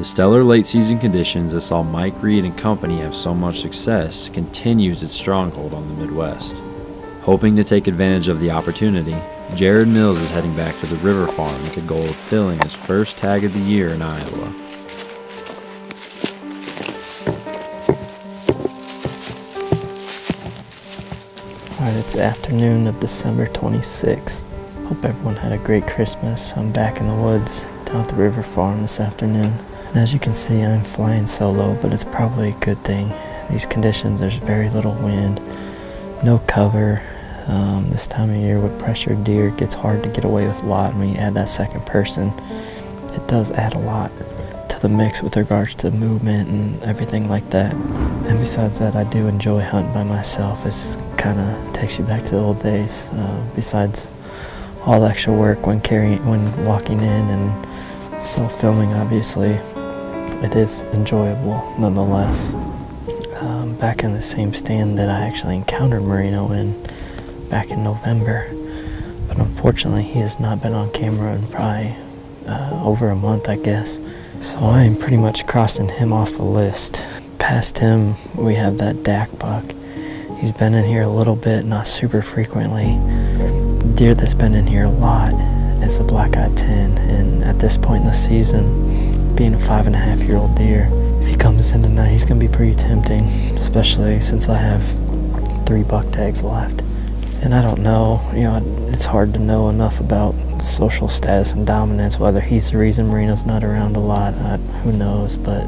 The stellar late season conditions that saw Mike Reed and company have so much success continues its stronghold on the Midwest. Hoping to take advantage of the opportunity, Jared Mills is heading back to the River Farm with the goal of filling his first tag of the year in Iowa. Alright, it's afternoon of December 26th. Hope everyone had a great Christmas. I'm back in the woods down at the river farm this afternoon. And as you can see, I'm flying solo, but it's probably a good thing. These conditions, there's very little wind, no cover. Um, this time of year with pressured deer, it gets hard to get away with a lot. And when you add that second person, it does add a lot to the mix with regards to movement and everything like that. And besides that, I do enjoy hunting by myself. It's kind of takes you back to the old days. Uh, besides all the extra work when carrying, when walking in and self-filming, obviously, it is enjoyable nonetheless. Um, back in the same stand that I actually encountered Marino in back in November, but unfortunately, he has not been on camera in probably uh, over a month, I guess. So I am pretty much crossing him off the list. Past him, we have that Dak buck. He's been in here a little bit, not super frequently. Deer that's been in here a lot is the black-eyed 10, and at this point in the season, being a five and a half year old deer, if he comes in tonight, he's gonna be pretty tempting, especially since I have three buck tags left. And I don't know, you know, it's hard to know enough about social status and dominance, whether he's the reason Marino's not around a lot, I, who knows, but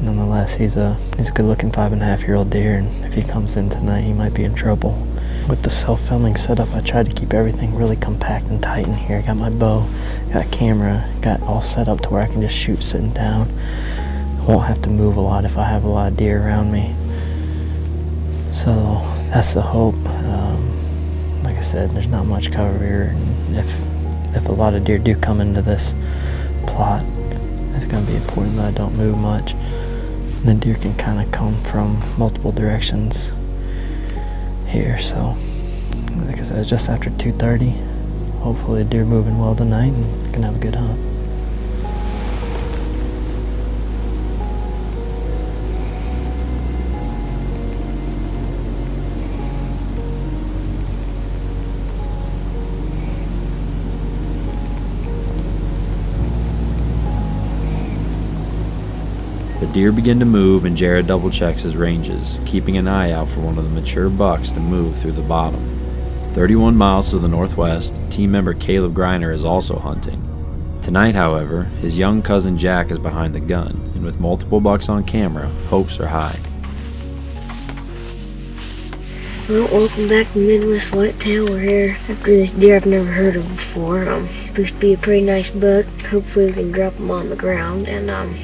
nonetheless, he's a he's a good-looking five and a half year old deer, and if he comes in tonight, he might be in trouble. With the self-filming setup, I tried to keep everything really compact and tight in here. Got my bow, got camera, got all set up to where I can just shoot sitting down. I won't have to move a lot if I have a lot of deer around me. So that's the hope. Um, like I said, there's not much cover here, and if if a lot of deer do come into this plot, it's going to be important that I don't move much. The deer can kind of come from multiple directions here. So, like I said, it's just after 2:30. Hopefully, deer moving well tonight, and can have a good hunt. Deer begin to move and Jared double checks his ranges, keeping an eye out for one of the mature bucks to move through the bottom. 31 miles to the northwest, team member Caleb Griner is also hunting. Tonight, however, his young cousin Jack is behind the gun, and with multiple bucks on camera, hopes are high. Well, welcome back to Midwest Whitetail. We're here after this deer I've never heard of before. Um, supposed to be a pretty nice buck. Hopefully we can drop him on the ground. And um,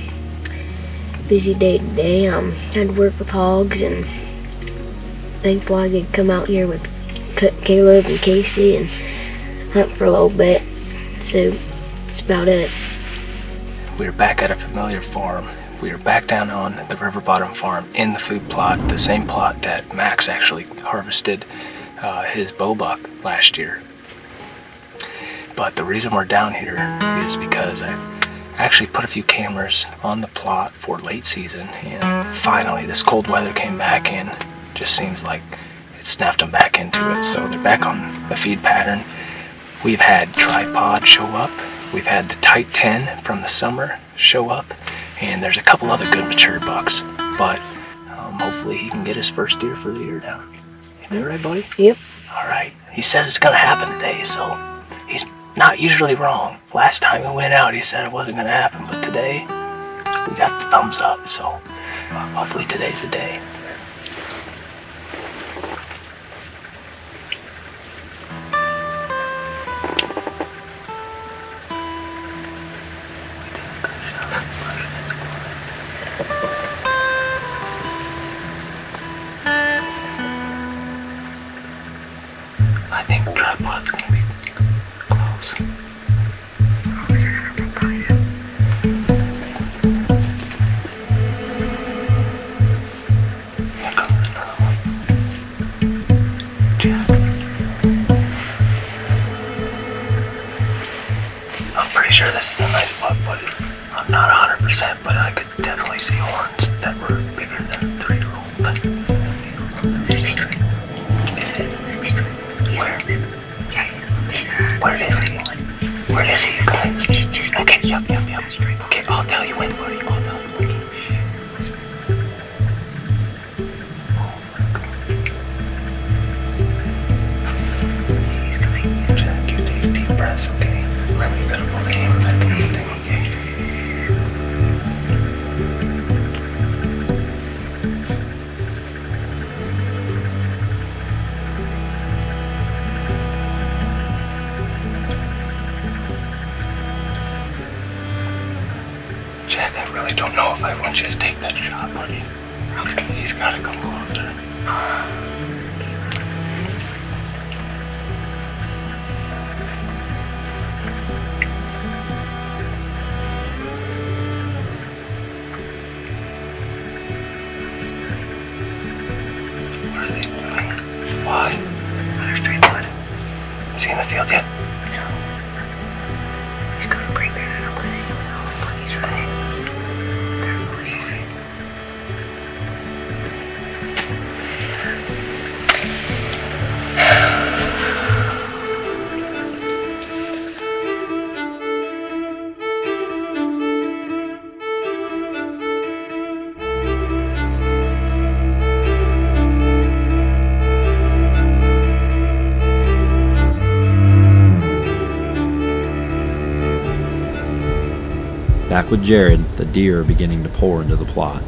busy day today. Um, had to work with hogs, and thankful I could come out here with Caleb and Casey and hunt for a little bit. So that's about it. We are back at a familiar farm. We are back down on the River Bottom farm in the food plot, the same plot that Max actually harvested uh, his bow buck last year. But the reason we're down here is because I actually put a few cameras on the plot for late season, and finally this cold weather came back and just seems like it snapped them back into it. So they're back on the feed pattern. We've had tripod show up. We've had the tight 10 from the summer show up, and there's a couple other good mature bucks. But um, hopefully he can get his first deer for the year down. You that right, buddy? Yep. All right. He says it's gonna happen today, so not usually wrong. Last time we went out, he said it wasn't gonna happen, but today we got the thumbs up. So hopefully today's the day. Where is he? Where is he, you guys? Okay, yup, yup, yup. with Jared, the deer are beginning to pour into the plot.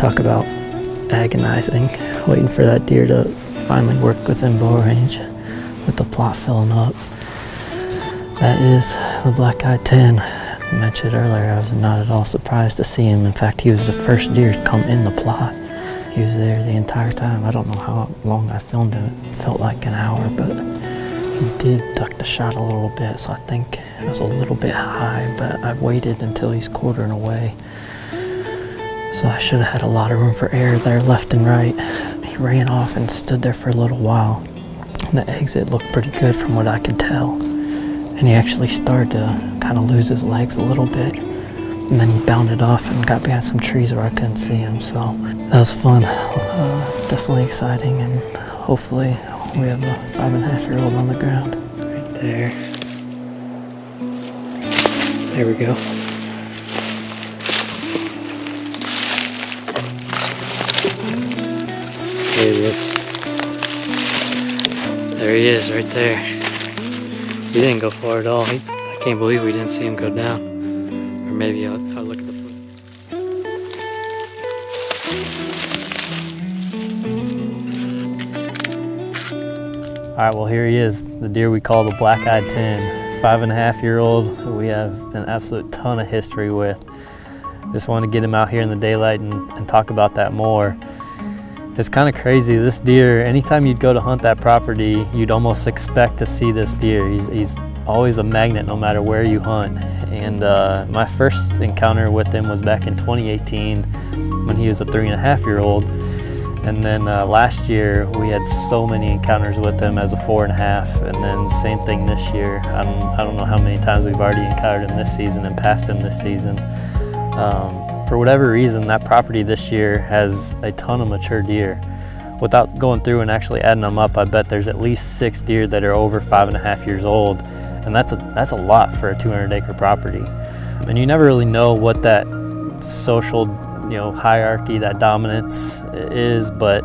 Talk about agonizing, waiting for that deer to finally work within bow range with the plot filling up. That is the Black Eyed 10. I mentioned earlier, I was not at all surprised to see him. In fact, he was the first deer to come in the plot. He was there the entire time. I don't know how long I filmed him. It felt like an hour, but he did duck the shot a little bit, so I think it was a little bit high, but I waited until he's quartering away. So I should have had a lot of room for air there left and right. He ran off and stood there for a little while. And the exit looked pretty good from what I could tell. And he actually started to kind of lose his legs a little bit. And then he bounded off and got behind some trees where I couldn't see him. So that was fun. Uh, definitely exciting. And hopefully we have a five and a half year old on the ground. Right there. There we go. There he is. There he is, right there. He didn't go far at all. He, I can't believe we didn't see him go down. Or maybe I'll, I look at the foot. All right, well, here he is, the deer we call the black eyed 10. Five and a half year old, we have an absolute ton of history with. Just want to get him out here in the daylight and, and talk about that more. It's kind of crazy. This deer, anytime you'd go to hunt that property, you'd almost expect to see this deer. He's, he's always a magnet no matter where you hunt. And uh, my first encounter with him was back in 2018 when he was a three and a half year old. And then uh, last year we had so many encounters with him as a four and a half, and then same thing this year. I don't, I don't know how many times we've already encountered him this season and passed him this season. Um, for whatever reason, that property this year has a ton of mature deer. Without going through and actually adding them up, I bet there's at least six deer that are over five and a half years old, and that's a that's a lot for a 200 acre property. And you never really know what that social you know hierarchy that dominance is but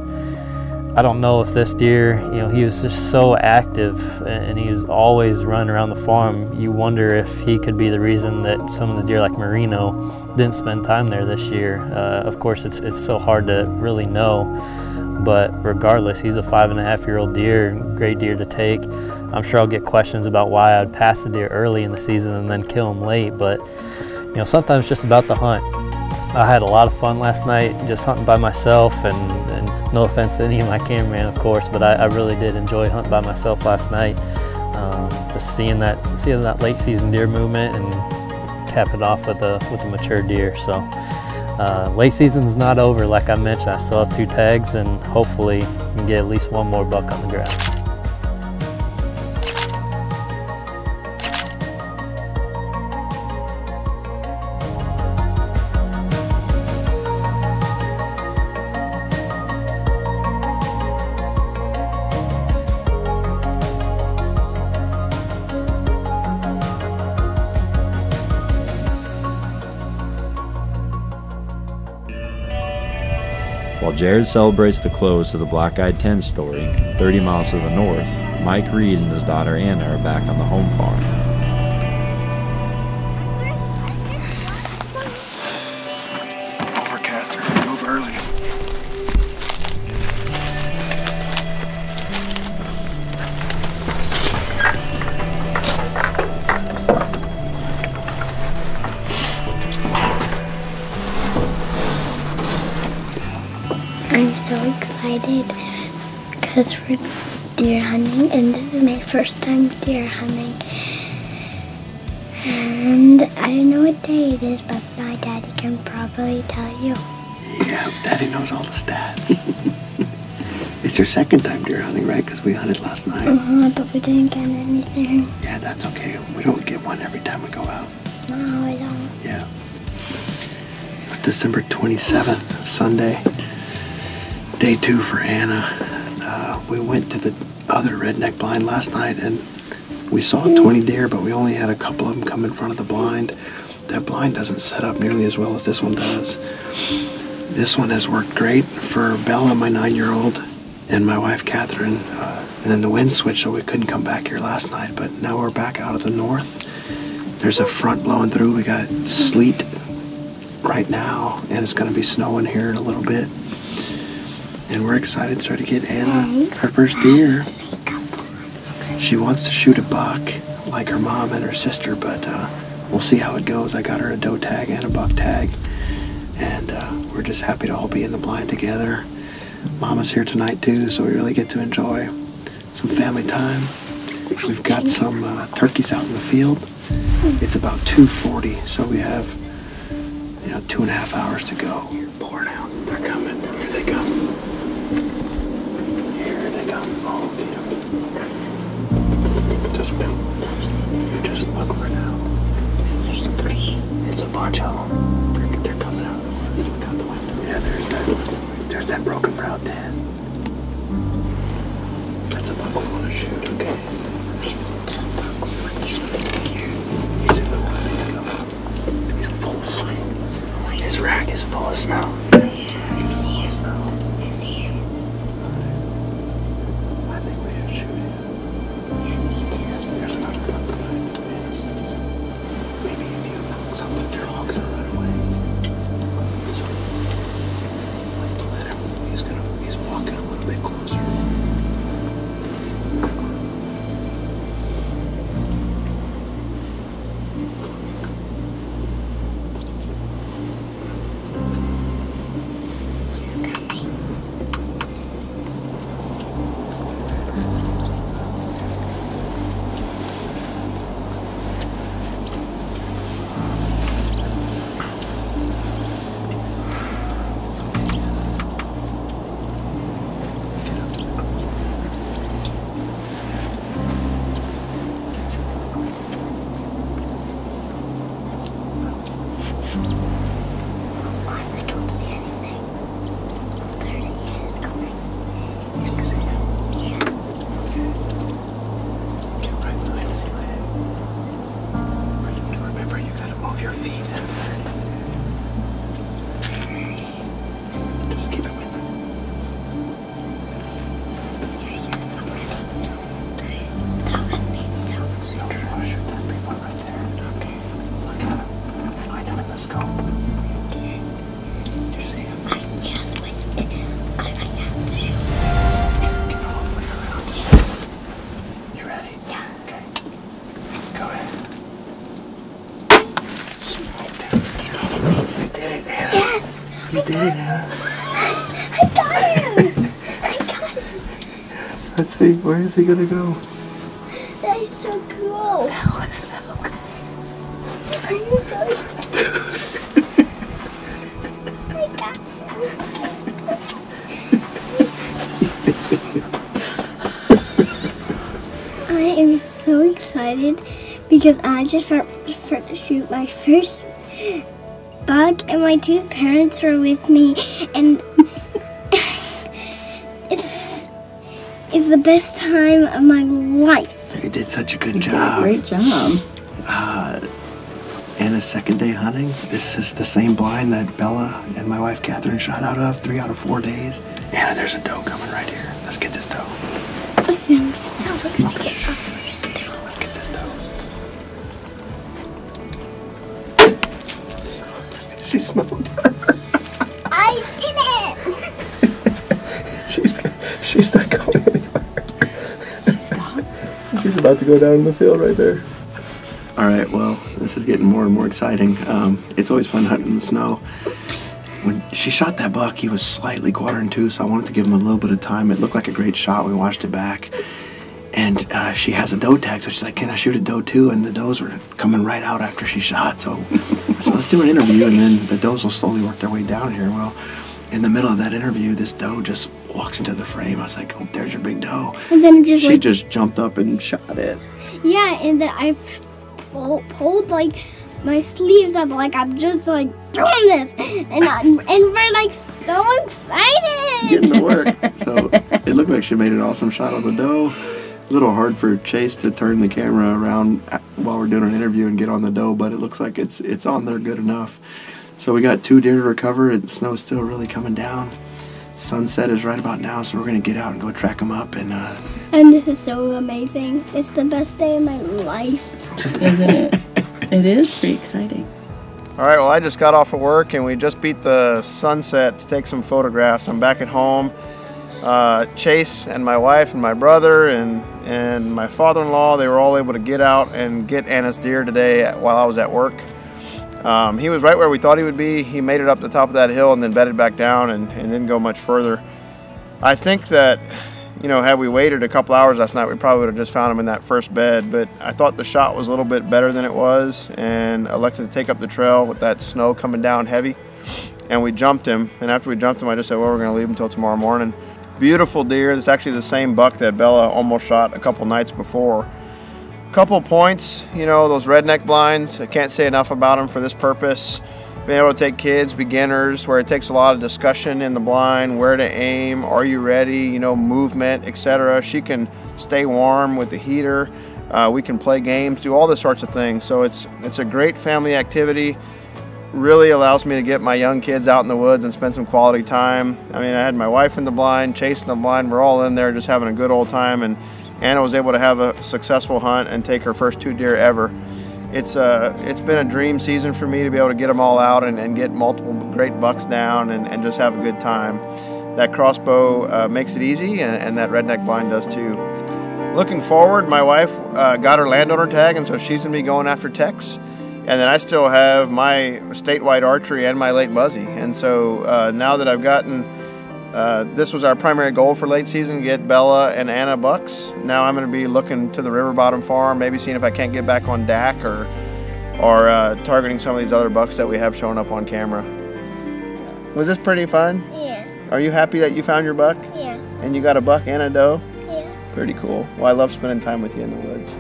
I don't know if this deer you know he was just so active and he was always running around the farm you wonder if he could be the reason that some of the deer like Merino didn't spend time there this year. Uh, of course it's it's so hard to really know but regardless he's a five and a half year old deer great deer to take. I'm sure I'll get questions about why I'd pass the deer early in the season and then kill him late but you know sometimes just about the hunt. I had a lot of fun last night just hunting by myself and, and no offense to any of my cameraman of course but I, I really did enjoy hunting by myself last night. Um, just seeing that seeing that late season deer movement and cap it off with a with a mature deer so uh, late season's not over like I mentioned I still have two tags and hopefully can get at least one more buck on the ground. While Jared celebrates the close of the Black Eyed 10 story, 30 miles to the north, Mike Reed and his daughter Anna are back on the home farm. Because we're deer hunting, and this is my first time deer hunting. And I don't know what day it is, but my daddy can probably tell you. Yeah, Daddy knows all the stats. it's your second time deer hunting, right? Because we hunted last night. Uh-huh, but we didn't get anything. Yeah, that's okay. We don't get one every time we go out. No, we don't. Yeah. It was December 27th, Sunday. Day two for Anna. Uh, we went to the other redneck blind last night and we saw 20 deer, but we only had a couple of them come in front of the blind. That blind doesn't set up nearly as well as this one does. This one has worked great for Bella, my nine year old, and my wife Catherine. Uh, and then the wind switched, so we couldn't come back here last night. But now we're back out of the north. There's a front blowing through. We got sleet right now, and it's going to be snowing here in a little bit. And we're excited to try to get Anna her first deer. She wants to shoot a buck like her mom and her sister, but uh, we'll see how it goes. I got her a doe tag and a buck tag, and uh, we're just happy to all be in the blind together. Mama's here tonight too, so we really get to enjoy some family time. We've got some uh, turkeys out in the field. It's about 2:40, so we have you know two and a half hours to go. Pour out. Bunch of. They're, coming out. Look out the window. Yeah, there's that. There's that broken brow tent. That's a buck we want to shoot. Okay. He's in the woods. He's in the woods. He's full of snow. His rack is full of snow. Let's. Where is he gonna go? That is so cool! That was so cool. Are you so I got I am so excited because I just for, for shoot my first bug and my two parents were with me and it's the best time of my life. You did such a good You did a job. great job. Uh, Anna's second day hunting. This is the same blind that Bella and my wife Catherine shot out of three out of four days. Anna, there's a doe coming right here. Let's get this doe. And now we're gonna get our first doe. Let's get this doe. She smoked. About to go down in the field right there. All right, well, this is getting more and more exciting. Um, it's always fun hunting in the snow. When she shot that buck, he was slightly quartering to, so I wanted to give him a little bit of time. It looked like a great shot. We watched it back. And uh, she has a doe tag, so she's like, Can I shoot a doe too? And the does were coming right out after she shot. So I said, Let's do an interview, and then the does will slowly work their way down here. Well, in the middle of that interview, this doe just walks into the frame. I was like, Oh, there's your big doe. And then just She like, just jumped up and shot it. yeah, and then I pulled like my sleeves up like I'm just like doing this. And, I, and we're like so excited! getting to work. So it looked like she made an awesome shot on the doe. A little hard for Chase to turn the camera around uh, while we're doing an interview and get on the doe, but it looks like it's it's on there good enough. So we got two deer to recover. The snow's still really coming down. Sunset is right about now, so we're gonna get out and go track them up. And uh, And this is so amazing. It's the best day of my life. Isn't it? It is pretty exciting. All right, well, I just got off of work and we just beat the sunset to take some photographs. I'm back at home. Uh, Chase and my wife and my brother and, and my father in law, they were all able to get out and get Anna's deer today while I was at work. Um, he was right where we thought he would be. He made it up the top of that hill and then bedded back down and, and didn't go much further. I think that, you know, had we waited a couple hours last night, we probably would have just found him in that first bed. But I thought the shot was a little bit better than it was and elected to take up the trail with that snow coming down heavy. And we jumped him. And after we jumped him, I just said, well, we're going to leave him until tomorrow morning. Beautiful deer. It's actually the same buck that Bella almost shot a couple nights before couple points, you know, those redneck blinds. I can't say enough about them for this purpose. Being able to take kids, beginners, where it takes a lot of discussion in the blind, where to aim, are you ready, you know, movement, etc. She can stay warm with the heater. Uh, we can play games, do all the sorts of things. So it's it's a great family activity. Really allows me to get my young kids out in the woods and spend some quality time. I mean, I had my wife in the blind, chasing the blind. We're all in there just having a good old time and Anna was able to have a successful hunt and take her first two deer ever. It's, uh, it's been a dream season for me to be able to get them all out and, and get multiple great bucks down and, and just have a good time. That crossbow uh, makes it easy, and, and, that redneck blind does too. Looking forward, my wife uh, got her landowner tag, and so she's gonna be going after Tex. And then I still have my statewide archery and my late muzzy. And so uh, now that I've gotten uh, this was our primary goal for late season, get Bella and Anna bucks. Now I'm going to be looking to the River Bottom Farm, maybe seeing if I can't get back on DAC or, or uh, targeting some of these other bucks that we have showing up on camera. Was this pretty fun? Yeah. Are you happy that you found your buck? Yeah. And you got a buck and a doe? Yes. Pretty cool. Well, I love spending time with you in the woods.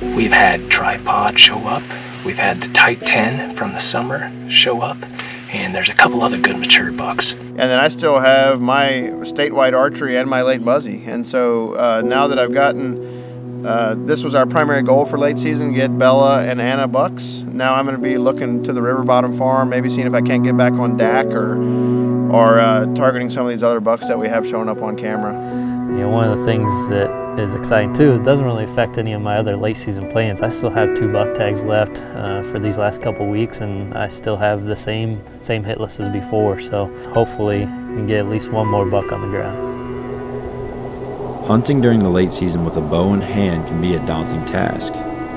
We've had Tripod show up. We've had the Type 10 from the summer show up. And there's a couple other good mature bucks. And then I still have my statewide archery and my late muzzy. And so uh, now that I've gotten, uh, this was our primary goal for late season, get Bella and Anna bucks. Now I'm going to be looking to the River Bottom Farm, maybe seeing if I can't get back on DAC or, or uh, targeting some of these other bucks that we have showing up on camera. You know, one of the things that is exciting too. It doesn't really affect any of my other late season plans. I still have two buck tags left uh, for these last couple weeks, and I still have the same same hit list as before. So hopefully, we can get at least one more buck on the ground. Hunting during the late season with a bow in hand can be a daunting task,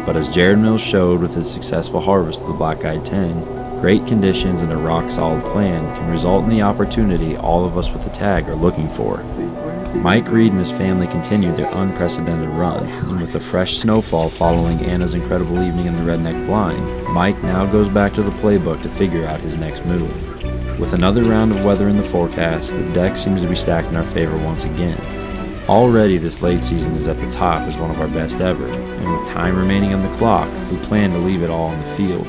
but as Jared Mills showed with his successful harvest of the Black Eyed 10, great conditions and a rock solid plan can result in the opportunity all of us with the tag are looking for. Mike Reed and his family continued their unprecedented run, and with the fresh snowfall following Anna's incredible evening in the Redneck Blind, Mike now goes back to the playbook to figure out his next move. With another round of weather in the forecast, the deck seems to be stacked in our favor once again. Already this late season is at the top as one of our best ever, and with time remaining on the clock, we plan to leave it all in the field.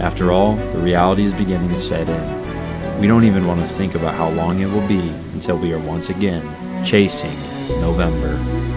After all, the reality is beginning to set in. We don't even want to think about how long it will be until we are once again chasing November.